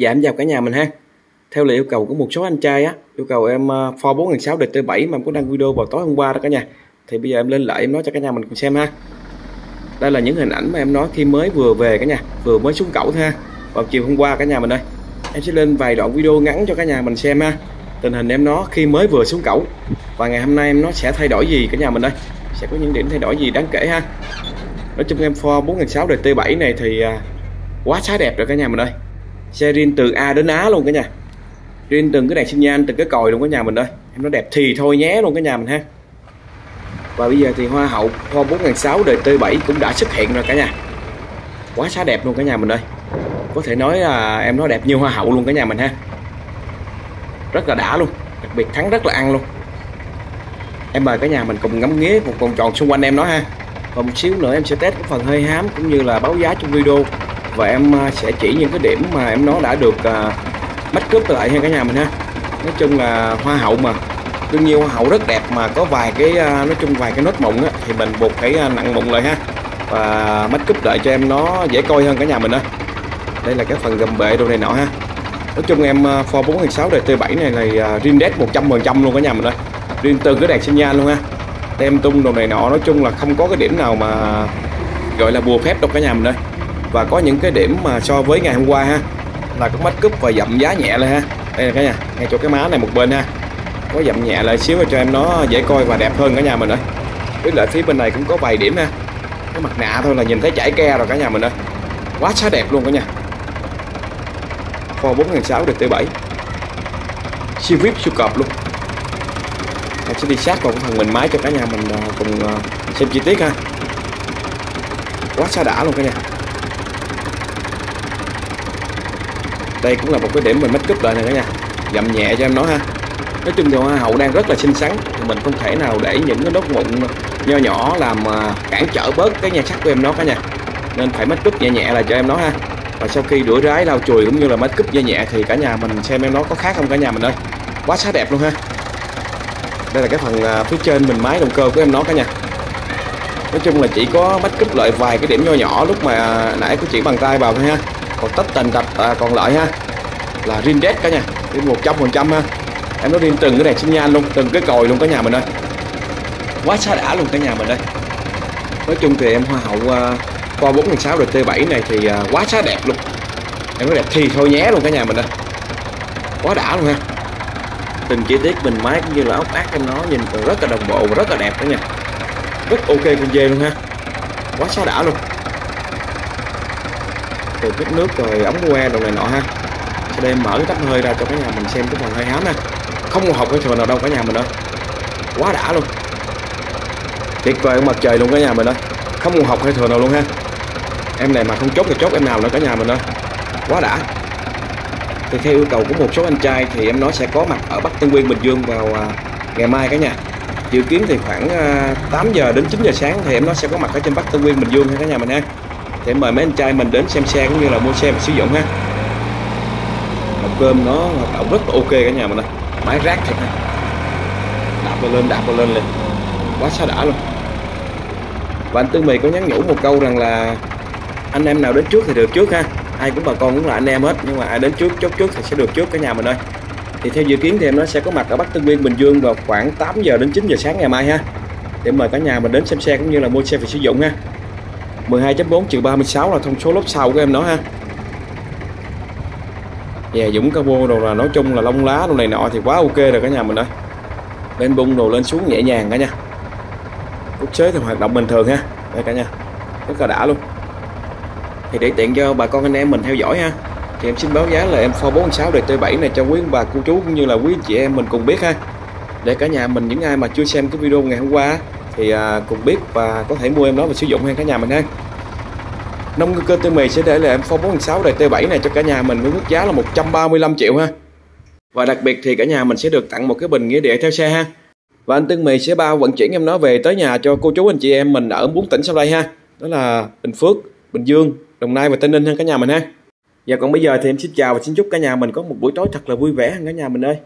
Dạ em chào cả nhà mình ha. Theo lời yêu cầu của một số anh trai á Yêu cầu em uh, sáu 4006 DT7 mà em có đăng video vào tối hôm qua đó cả nhà. Thì bây giờ em lên lại em nói cho cả nhà mình cùng xem ha. Đây là những hình ảnh mà em nói khi mới vừa về cả nhà Vừa mới xuống cẩu thôi ha. Vào chiều hôm qua cả nhà mình ơi Em sẽ lên vài đoạn video ngắn cho cả nhà mình xem ha. Tình hình em nó khi mới vừa xuống cẩu Và ngày hôm nay em nó sẽ thay đổi gì cả nhà mình đây Sẽ có những điểm thay đổi gì đáng kể ha. Nói chung em Ford 4006 DT7 này thì ờ, quá xá đẹp rồi cả nhà mình ơi xe riêng từ A đến Á luôn cả nhà. Riêng từng cái đèn sinh nhan, từng cái còi luôn cả nhà mình ơi. Em nó đẹp thì thôi nhé luôn cả nhà mình ha. Và bây giờ thì hoa hậu, hoa 4006 đời T7 cũng đã xuất hiện rồi cả nhà. Quá xá đẹp luôn cả nhà mình ơi. Có thể nói là em nó đẹp như hoa hậu luôn cả nhà mình ha. Rất là đã luôn, đặc biệt thắng rất là ăn luôn. Em mời cả nhà mình cùng ngắm nghía một vòng tròn xung quanh em nó ha. Và một xíu nữa em sẽ test cái phần hơi hám cũng như là báo giá trong video và em à, sẽ chỉ những cái điểm mà em nó đã được uh, make up lại ha cả nhà mình ha. Nói chung là hoa hậu mà. Đương nhiên hoa hậu rất đẹp mà có vài cái à, nói chung vài cái nốt mụn á, thì mình buộc phải à, nặng mụn lại ha. Và make up lại cho em nó dễ coi hơn cả nhà mình á. Đây là cái phần gầm bệ đồ này nọ ha. Nói chung em for Ford 406 đời T7 này là uh, Rindex 100% luôn cả nhà mình ơi. Rim từ cái đèn sinh nha luôn ha. Tem tung đồ này nọ nói chung là không có cái điểm nào mà gọi là bùa phép đâu cả nhà mình ơi và có những cái điểm mà so với ngày hôm qua ha, là có mất cúp và dậm giá nhẹ lên ha. Đây là cái nhà, ngay chỗ cái má này một bên ha. Có dậm nhẹ lại xíu cho em nó dễ coi và đẹp hơn cả nhà mình ơi với lại phía bên này cũng có vài điểm ha. Cái mặt nạ thôi là nhìn thấy chảy ke rồi cả nhà mình ơi. Quá xá đẹp luôn cả nhà. Ford 4006 được T7 siêu vip, siêu cọp luôn. Em sẽ đi sát vào cái phần mình máy cho cả nhà mình à, cùng à, xem chi tiết ha. Quá xa đã luôn cả nhà. Đây cũng là một cái điểm mình make up lại này cả nhà. Dầm nhẹ cho em nói ha. Nói chung thì hoa hậu đang rất là xinh xắn. Thì mình không thể nào để những cái nốt mụn nho nhỏ làm à, cản trở bớt cái nhan sắc của em nó cả nhà. Nên phải make up nhẹ nhẹ là cho em nó ha. Và sau khi rửa rái, lau chùi cũng như là make up nhẹ nhẹ thì cả nhà mình xem em nó có khác không cả nhà mình ơi. Quá xá đẹp luôn ha. Đây là cái phần à, phía trên mình máy động cơ của em nó cả nhà. Nói chung là chỉ có make up lại vài cái điểm nho nhỏ lúc mà à, nãy có chỉ bằng tay vào thôi ha còn tất tần tật à, còn lại ha là Rindex cả nhà. Đến một trăm phần trăm ha. Em nói rin từng cái đèn xin nhan luôn từng cái còi luôn cả nhà mình ơi. Quá xa đã luôn cả nhà mình đây nói chung thì em hoa hậu uh, qua 46 rồi T7 này thì uh, quá xá đẹp luôn. Em nói đẹp thì thôi nhé luôn cả nhà mình ơi. Quá đã luôn ha. Từng chi tiết bình máy cũng như là ốc ác em nó nhìn rất là đồng bộ và rất là đẹp đó nha. Rất ok con dê luôn ha. Quá xá đã luôn từ kích nước rồi, ống que đồ này nọ ha. Sau đây mở cái tách hơi ra cho cả nhà mình xem cái phần hơi hám nè. Không một học cái thừa nào đâu cả nhà mình ơi. Quá đã luôn. Tuyệt vời mặt trời luôn cả nhà mình ơi. Không một học hay thừa nào luôn ha. Em này mà không chốt thì chốt em nào nữa cả nhà mình ơi. Quá đã. Thì theo yêu cầu của một số anh trai thì em nói sẽ có mặt ở Bắc Tân Nguyên, Bình Dương vào à, ngày mai cả nhà. Dự kiến thì khoảng à, 8 giờ đến 9 giờ sáng thì em nó sẽ có mặt ở trên Bắc Tân Nguyên, Bình Dương ha cả nhà mình ha để mời mấy anh trai mình đến xem xe cũng như là mua xe và sử dụng ha. Hộp cơm nó hoạt động rất là ok cả nhà mình ơi. Máy rác thiệt ha. Đạp vào lên, đạp vào lên liền. Quá xa đã luôn. Và anh Tư Mì có nhắn nhủ một câu rằng là anh em nào đến trước thì được trước ha. Ai cũng bà con cũng là anh em hết, nhưng mà ai đến trước chốt trước thì sẽ được trước cả nhà mình ơi. Thì theo dự kiến thì em nó sẽ có mặt ở Bắc Tân Nguyên, Bình Dương vào khoảng 8 giờ đến 9 giờ sáng ngày mai ha. Để mời cả nhà mình đến xem xe cũng như là mua xe và sử dụng ha. 12.4 trừ 36 là thông số lốp sau của em nó ha. Dạ yeah, Dũng Cabo đồ là nói chung là lông lá đồ này nọ thì quá ok rồi cả nhà mình ơi. Bên bung đồ lên xuống nhẹ nhàng cả nha. Cúc chế thì hoạt động bình thường ha. Đây cả nhà Rất là đã luôn. Thì để tiện cho bà con anh em mình theo dõi ha. Thì em xin báo giá là em Ford 46 đời T7 này cho quý bà cô chú cũng như là quý chị em mình cùng biết ha. Để cả nhà mình những ai mà chưa xem cái video ngày hôm qua thì à, cùng biết và có thể mua em đó và sử dụng hay cả nhà mình ha nông cơ tư mì sẽ để lại em Ford 46 đời T7 này cho cả nhà mình với mức giá là 135 triệu ha. Và đặc biệt thì cả nhà mình sẽ được tặng một cái bình nghĩa địa theo xe ha. Và anh Tân Mì sẽ bao vận chuyển em nó về tới nhà cho cô chú anh chị em mình ở bốn tỉnh sau đây ha. Đó là Bình Phước, Bình Dương, Đồng Nai và Tây Ninh ha cả nhà mình ha. Và còn bây giờ thì em xin chào và xin chúc cả nhà mình có một buổi tối thật là vui vẻ cả nhà mình ơi.